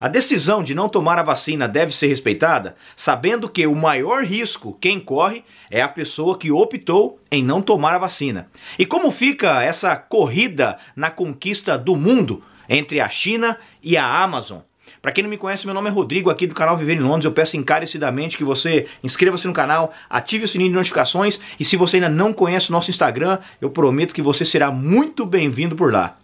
A decisão de não tomar a vacina deve ser respeitada, sabendo que o maior risco quem corre é a pessoa que optou em não tomar a vacina. E como fica essa corrida na conquista do mundo entre a China e a Amazon? Para quem não me conhece, meu nome é Rodrigo, aqui do canal Viver em Londres. Eu peço encarecidamente que você inscreva-se no canal, ative o sininho de notificações e se você ainda não conhece o nosso Instagram, eu prometo que você será muito bem-vindo por lá.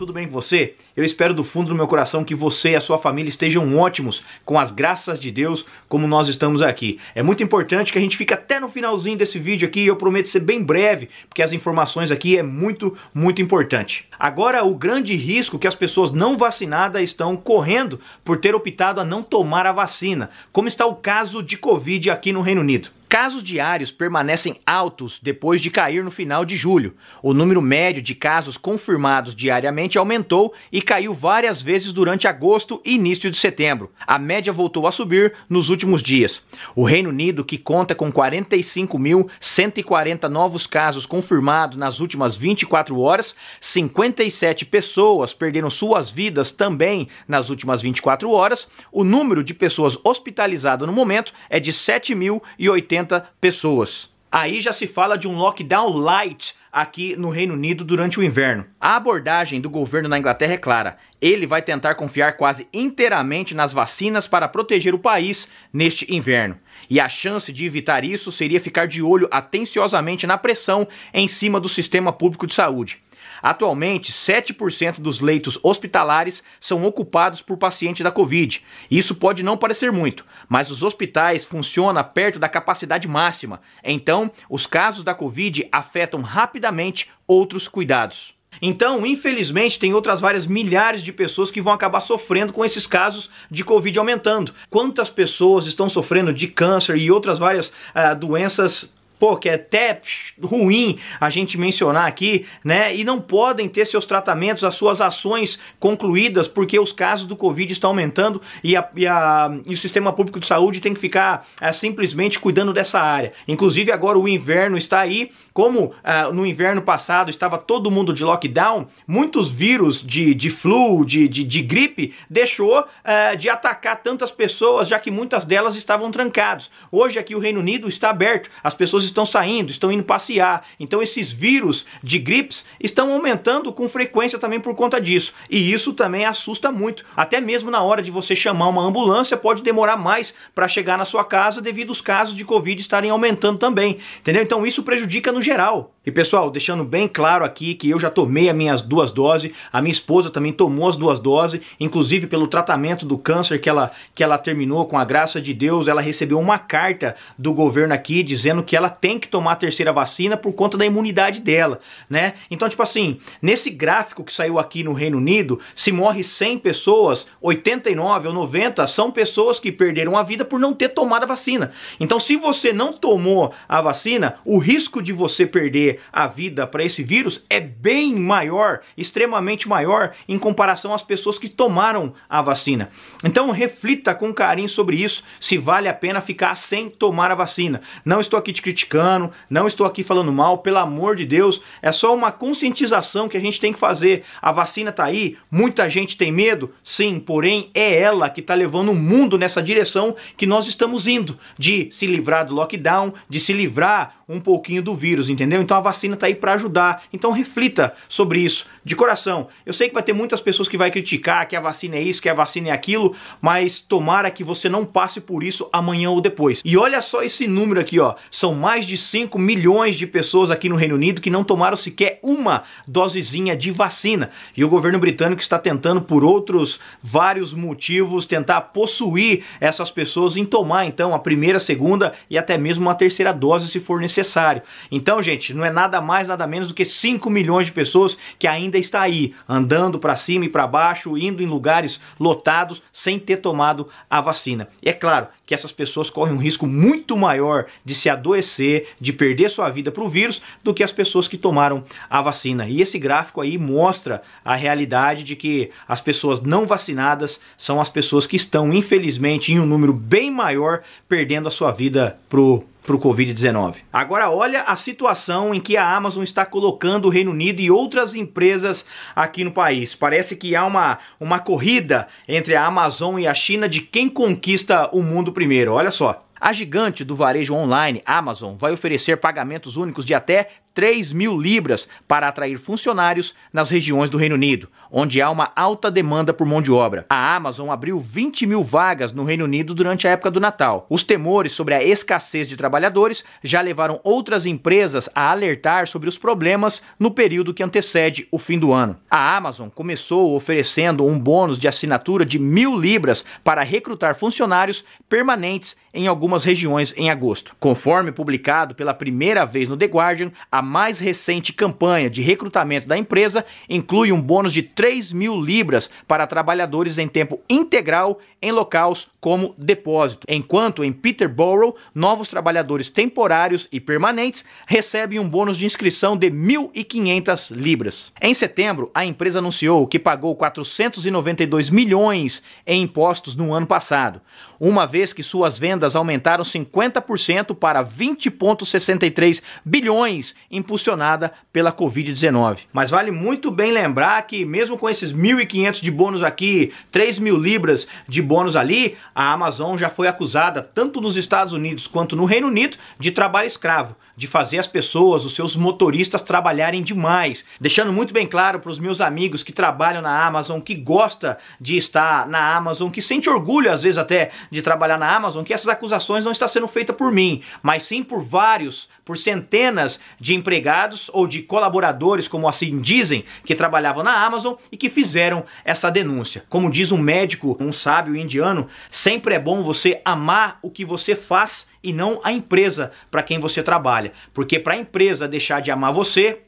Tudo bem com você? Eu espero do fundo do meu coração que você e a sua família estejam ótimos, com as graças de Deus, como nós estamos aqui. É muito importante que a gente fique até no finalzinho desse vídeo aqui, eu prometo ser bem breve, porque as informações aqui é muito, muito importante. Agora, o grande risco que as pessoas não vacinadas estão correndo por ter optado a não tomar a vacina, como está o caso de Covid aqui no Reino Unido. Casos diários permanecem altos depois de cair no final de julho. O número médio de casos confirmados diariamente aumentou e caiu várias vezes durante agosto e início de setembro. A média voltou a subir nos últimos dias. O Reino Unido, que conta com 45.140 novos casos confirmados nas últimas 24 horas, 57 pessoas perderam suas vidas também nas últimas 24 horas. O número de pessoas hospitalizadas no momento é de 7.080 pessoas. Aí já se fala de um lockdown light aqui no Reino Unido durante o inverno. A abordagem do governo na Inglaterra é clara. Ele vai tentar confiar quase inteiramente nas vacinas para proteger o país neste inverno. E a chance de evitar isso seria ficar de olho atenciosamente na pressão em cima do sistema público de saúde. Atualmente, 7% dos leitos hospitalares são ocupados por pacientes da Covid. Isso pode não parecer muito, mas os hospitais funcionam perto da capacidade máxima. Então, os casos da Covid afetam rapidamente outros cuidados. Então, infelizmente, tem outras várias milhares de pessoas que vão acabar sofrendo com esses casos de Covid aumentando. Quantas pessoas estão sofrendo de câncer e outras várias uh, doenças pô, que é até ruim a gente mencionar aqui, né? E não podem ter seus tratamentos, as suas ações concluídas, porque os casos do Covid estão aumentando e, a, e, a, e o sistema público de saúde tem que ficar é, simplesmente cuidando dessa área. Inclusive, agora o inverno está aí. Como é, no inverno passado estava todo mundo de lockdown, muitos vírus de, de flu, de, de, de gripe, deixou é, de atacar tantas pessoas, já que muitas delas estavam trancadas. Hoje aqui o Reino Unido está aberto, as pessoas estão saindo, estão indo passear. Então esses vírus de gripes estão aumentando com frequência também por conta disso. E isso também assusta muito. Até mesmo na hora de você chamar uma ambulância, pode demorar mais para chegar na sua casa devido aos casos de Covid estarem aumentando também. Entendeu? Então isso prejudica no geral. E pessoal, deixando bem claro aqui que eu já tomei as minhas duas doses, a minha esposa também tomou as duas doses, inclusive pelo tratamento do câncer que ela, que ela terminou com a graça de Deus, ela recebeu uma carta do governo aqui dizendo que ela tem que tomar a terceira vacina por conta da imunidade dela, né? Então, tipo assim, nesse gráfico que saiu aqui no Reino Unido, se morre 100 pessoas, 89 ou 90 são pessoas que perderam a vida por não ter tomado a vacina. Então, se você não tomou a vacina, o risco de você perder a vida para esse vírus é bem maior, extremamente maior em comparação às pessoas que tomaram a vacina. Então, reflita com carinho sobre isso, se vale a pena ficar sem tomar a vacina. Não estou aqui te criticando não estou aqui falando mal, pelo amor de Deus, é só uma conscientização que a gente tem que fazer. A vacina tá aí, muita gente tem medo, sim, porém é ela que está levando o mundo nessa direção que nós estamos indo, de se livrar do lockdown, de se livrar um pouquinho do vírus, entendeu? Então a vacina está aí para ajudar. Então reflita sobre isso de coração. Eu sei que vai ter muitas pessoas que vai criticar que a vacina é isso, que a vacina é aquilo, mas tomara que você não passe por isso amanhã ou depois. E olha só esse número aqui, ó. São mais de 5 milhões de pessoas aqui no Reino Unido que não tomaram sequer uma dosezinha de vacina. E o governo britânico está tentando por outros vários motivos tentar possuir essas pessoas em tomar então a primeira, segunda e até mesmo uma terceira dose se for necessário necessário. Então, gente, não é nada mais, nada menos do que 5 milhões de pessoas que ainda está aí, andando para cima e para baixo, indo em lugares lotados sem ter tomado a vacina. E é claro que essas pessoas correm um risco muito maior de se adoecer, de perder sua vida para o vírus, do que as pessoas que tomaram a vacina. E esse gráfico aí mostra a realidade de que as pessoas não vacinadas são as pessoas que estão, infelizmente, em um número bem maior, perdendo a sua vida pro para o Covid-19. Agora, olha a situação em que a Amazon está colocando o Reino Unido e outras empresas aqui no país. Parece que há uma, uma corrida entre a Amazon e a China de quem conquista o mundo primeiro. Olha só. A gigante do varejo online, Amazon, vai oferecer pagamentos únicos de até 3 mil libras para atrair funcionários nas regiões do Reino Unido, onde há uma alta demanda por mão de obra. A Amazon abriu 20 mil vagas no Reino Unido durante a época do Natal. Os temores sobre a escassez de trabalhadores já levaram outras empresas a alertar sobre os problemas no período que antecede o fim do ano. A Amazon começou oferecendo um bônus de assinatura de mil libras para recrutar funcionários permanentes em algumas regiões em agosto. Conforme publicado pela primeira vez no The Guardian, a mais recente campanha de recrutamento da empresa inclui um bônus de 3 mil libras para trabalhadores em tempo integral em locais como depósito, enquanto em Peterborough, novos trabalhadores temporários e permanentes recebem um bônus de inscrição de 1.500 libras. Em setembro, a empresa anunciou que pagou 492 milhões em impostos no ano passado, uma vez que suas vendas aumentaram 50% para 20,63 bilhões, impulsionada pela Covid-19. Mas vale muito bem lembrar que, mesmo com esses 1.500 de bônus aqui, 3 mil libras de bônus ali, a Amazon já foi acusada, tanto nos Estados Unidos quanto no Reino Unido, de trabalho escravo, de fazer as pessoas, os seus motoristas trabalharem demais. Deixando muito bem claro para os meus amigos que trabalham na Amazon, que gosta de estar na Amazon, que sente orgulho às vezes até de trabalhar na Amazon, que essas acusações não estão sendo feitas por mim, mas sim por vários por centenas de empregados ou de colaboradores, como assim dizem, que trabalhavam na Amazon e que fizeram essa denúncia. Como diz um médico, um sábio indiano, sempre é bom você amar o que você faz e não a empresa para quem você trabalha, porque para a empresa deixar de amar você,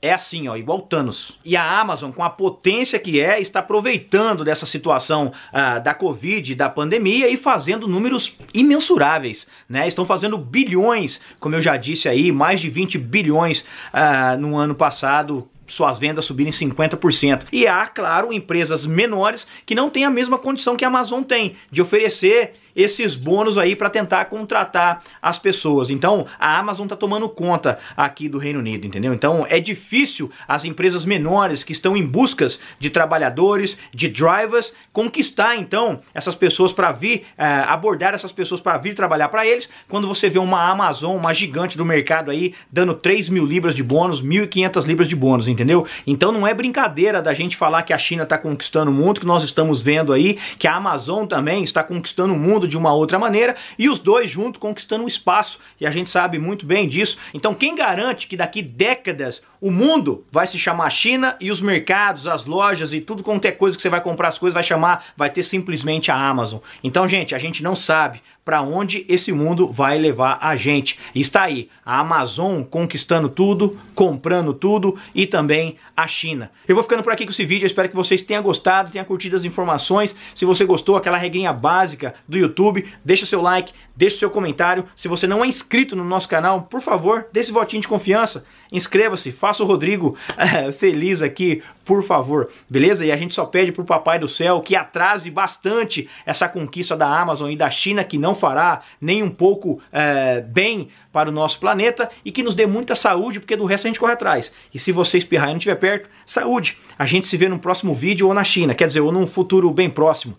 é assim, ó, igual Thanos. E a Amazon, com a potência que é, está aproveitando dessa situação uh, da Covid, da pandemia e fazendo números imensuráveis, né? Estão fazendo bilhões, como eu já disse aí, mais de 20 bilhões uh, no ano passado suas vendas subirem 50%. E há, claro, empresas menores que não têm a mesma condição que a Amazon tem de oferecer esses bônus aí para tentar contratar as pessoas. Então, a Amazon está tomando conta aqui do Reino Unido, entendeu? Então, é difícil as empresas menores que estão em buscas de trabalhadores, de drivers, conquistar então essas pessoas para vir é, abordar essas pessoas para vir trabalhar para eles. Quando você vê uma Amazon, uma gigante do mercado aí, dando 3 mil libras de bônus, 1.500 libras de bônus, entendeu? Então, não é brincadeira da gente falar que a China está conquistando o mundo, que nós estamos vendo aí, que a Amazon também está conquistando o mundo de uma outra maneira e os dois juntos conquistando o espaço e a gente sabe muito bem disso. Então, quem garante que daqui décadas o mundo vai se chamar China e os mercados, as lojas e tudo quanto é coisa que você vai comprar as coisas vai chamar, vai ter simplesmente a Amazon. Então, gente, a gente não sabe para onde esse mundo vai levar a gente. Está aí a Amazon conquistando tudo, comprando tudo e também a China. Eu vou ficando por aqui com esse vídeo, espero que vocês tenham gostado, tenham curtido as informações. Se você gostou, aquela regrinha básica do YouTube, deixa seu like, deixa seu comentário. Se você não é inscrito no nosso canal, por favor, dê esse votinho de confiança, inscreva-se, faça o Rodrigo é, feliz aqui, por favor, beleza? E a gente só pede pro Papai do Céu que atrase bastante essa conquista da Amazon e da China, que não fará nem um pouco é, bem para o nosso planeta e que nos dê muita saúde, porque do resto a gente corre atrás. E se você espirrar e não estiver perto, saúde. A gente se vê no próximo vídeo ou na China, quer dizer, ou num futuro bem próximo.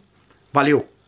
Valeu!